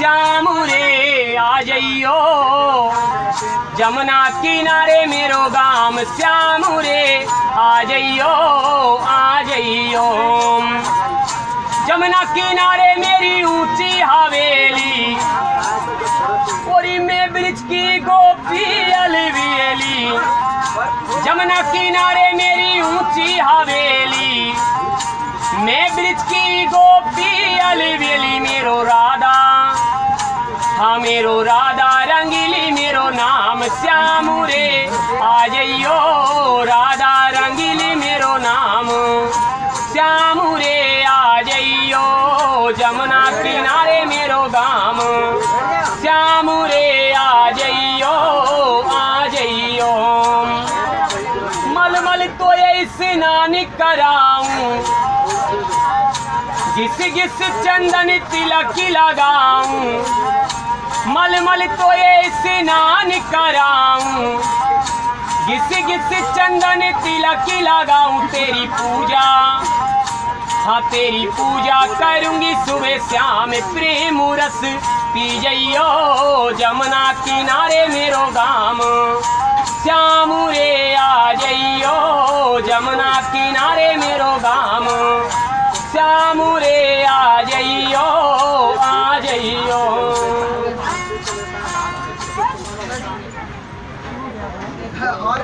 श्याम रे आ जइयो। जमुना किनारे मेरो गाम श्याम रे आ जइयो आ जइयो। जमुना किनारे मेरी ऊँची हवेली पूरी में ब्रिज की गोपी अलवियली जमुना किनारे मेरी ऊँची हवेली, मैं ब्रिज की गोपी अलवियली मेरो राधा। मेरो राधा रंगीली, मेरो नाम श्याम रे आ जाइयो राधा रंगीली, मेरो नाम श्याम रे आ जाइयो जमुना किनारे, मेरो गाम श्याम रे आ जाइयो आ जइयो मलमल तो ये स्नान कराऊं घिस घिस चंदन तिलक लगाऊँ। मलमल तो ये स्नान कराऊं। घिस घिस चंदन तिलक लगाऊँ तेरी पूजा। हाँ तेरी पूजा करूँगी सुबह श्याम प्रेम रस पी जइयो जमुना किनारे मेरो गाम। श्याम रे, आ जइयो जमुना किनारे मेरो गाम। श्याम रे, आ जइयो आ जइयो 太好了